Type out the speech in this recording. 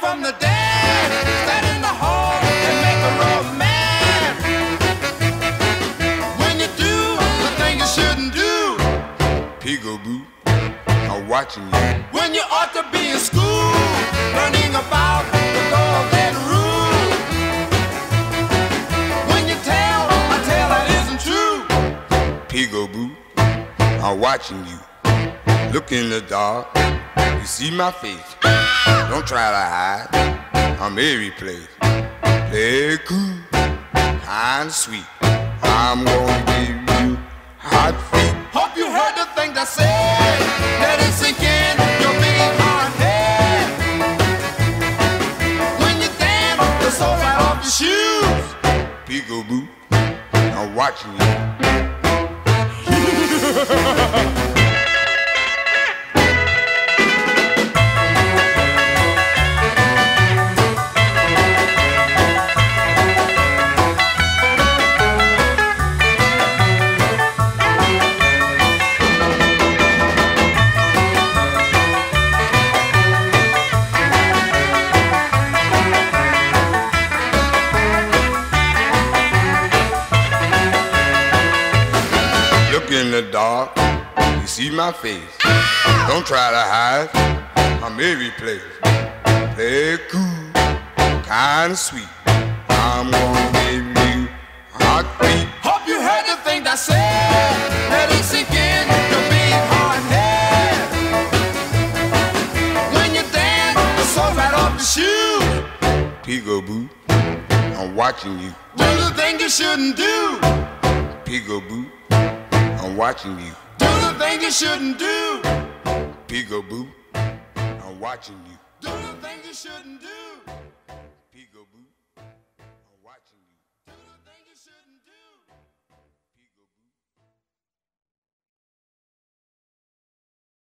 from the dead, stand in the hall and make a road mad. When you do the thing you shouldn't do, peekaboo, I'm watching you. When you ought to be in school, learning about the golden rule. When you tell a tale that isn't true, peekaboo, I'm watching you. Look in the dark, you see my face. Don't try to hide, I'm every place. Play cool, kind sweet. I'm gonna give you hot feet. hope you heard the thing I said. Let it sink in your big hard head. When you the sole right off your shoes. I'm watching you. In the dark, you see my face. Don't try to hide, I'm every place. Play cool, kind of sweet. I'm gonna give you hot feet. Hope you heard the thing I said. Let it sink in your big hard head. When you dance, the sole right off your shoes. Peekaboo, I'm watching you. Do the thing you shouldn't do. Peekaboo, I'm watching you. Do the thing you shouldn't do. Peekaboo, I'm watching you. Do the thing you shouldn't do.